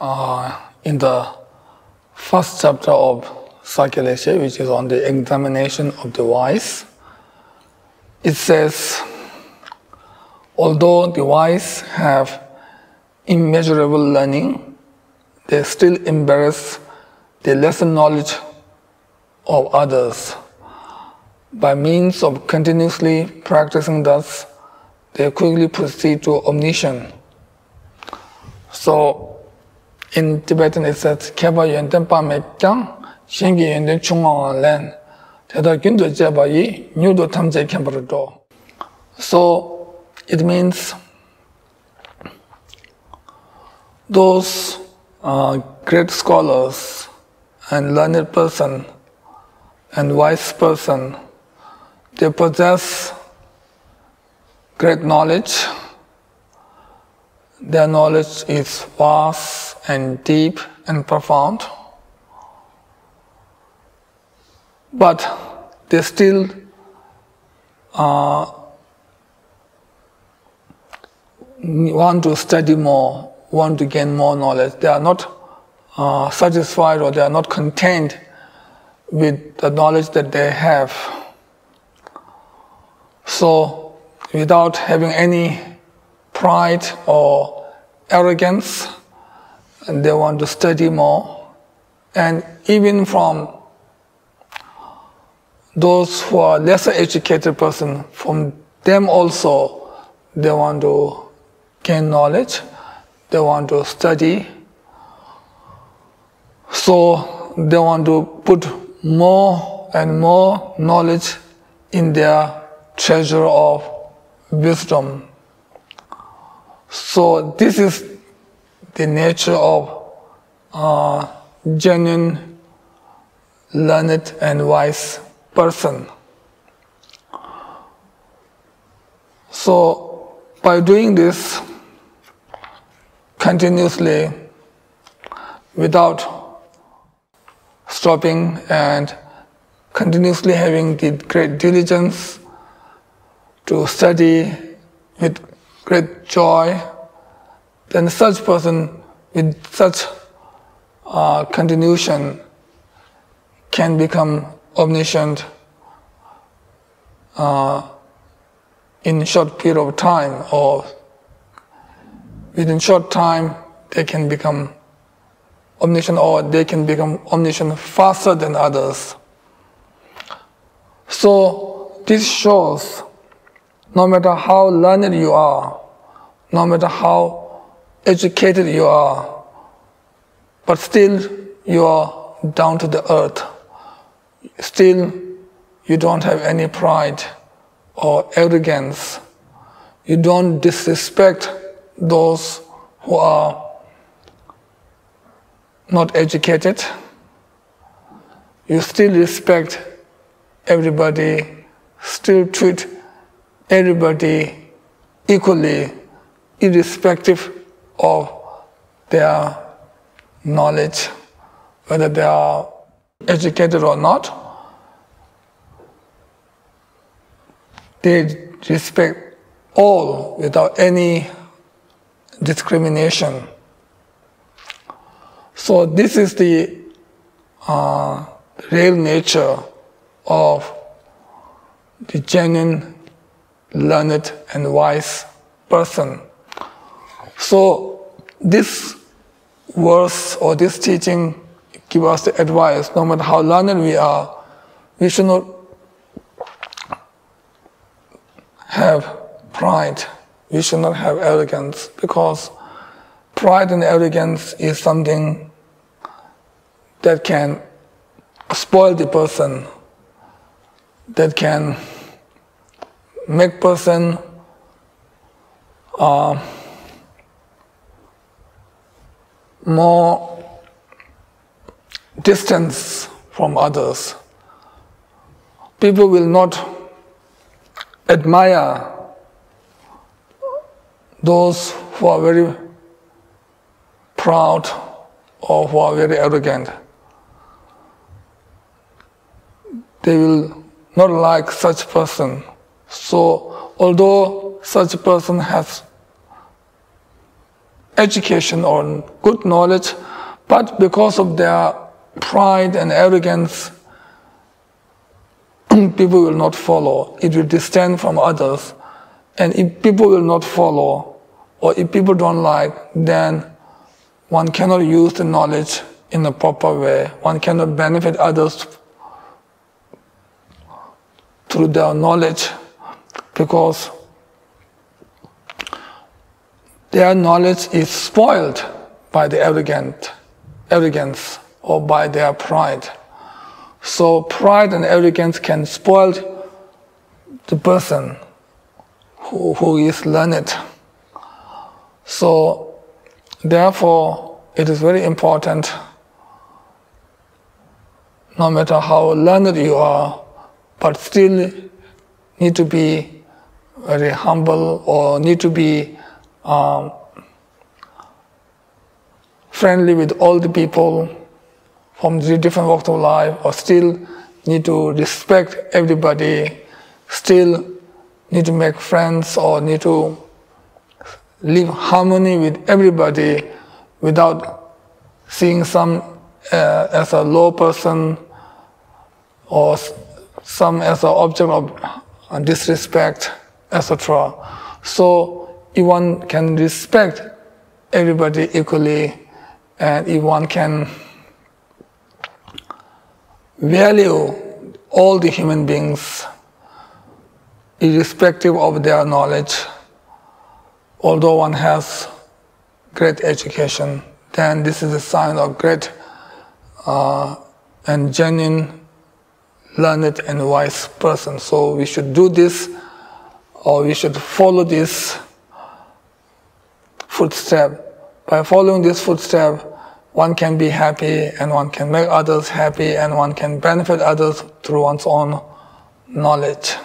uh, in the first chapter of Sakya which is on the examination of the wise. It says, although the wise have immeasurable learning, they still embarrass the lesser knowledge of others. By means of continuously practicing thus, they quickly proceed to omniscience. So, In Tibetan it says, kepa yenten pa me Kyang, Shengi Yönten Chungwa Len. Teta Gyundu Jeba Yi, Nyudu Tamze Khyabara Do. So, it means those uh, great scholars and learned person and wise person, they possess great knowledge. Their knowledge is vast and deep and profound. But they still uh, want to study more, want to gain more knowledge. They are not uh, satisfied or they are not content with the knowledge that they have. So, without having any pride or arrogance, they want to study more. And even from those who are lesser educated person, from them also, they want to gain knowledge, they want to study. So they want to put more and more knowledge in their treasure of wisdom. So this is the nature of a genuine, learned and wise person. So by doing this continuously without stopping and continuously having the great diligence to study with great joy, then such person with such uh, continuation can become omniscient uh, in short period of time or within short time they can become omniscient or they can become omniscient faster than others. So this shows no matter how learned you are, no matter how educated you are, but still you are down to the earth. Still you don't have any pride or arrogance. You don't disrespect those who are not educated, you still respect everybody, still treat everybody equally, irrespective of their knowledge, whether they are educated or not. They respect all without any discrimination. So this is the uh, real nature of the genuine, learned, and wise person. So this verse or this teaching give us the advice, no matter how learned we are, we should not have pride. We should not have arrogance because pride and arrogance is something that can spoil the person, that can make person uh, more distance from others. People will not admire those who are very proud or who are very arrogant. they will not like such person. So although such person has education or good knowledge, but because of their pride and arrogance, people will not follow. It will distance from others. And if people will not follow, or if people don't like, then one cannot use the knowledge in a proper way. One cannot benefit others through their knowledge because their knowledge is spoiled by the arrogant, arrogance or by their pride. So pride and arrogance can spoil the person who, who is learned. So therefore, it is very important, no matter how learned you are, but still need to be very humble or need to be um, friendly with all the people from the different walks of life, or still need to respect everybody, still need to make friends or need to live harmony with everybody without seeing some uh, as a low person or some as an object of disrespect, etc. So if one can respect everybody equally, and if one can value all the human beings, irrespective of their knowledge, although one has great education, then this is a sign of great uh, and genuine learned and wise person. So we should do this or we should follow this footstep. By following this footstep, one can be happy and one can make others happy and one can benefit others through one's own knowledge.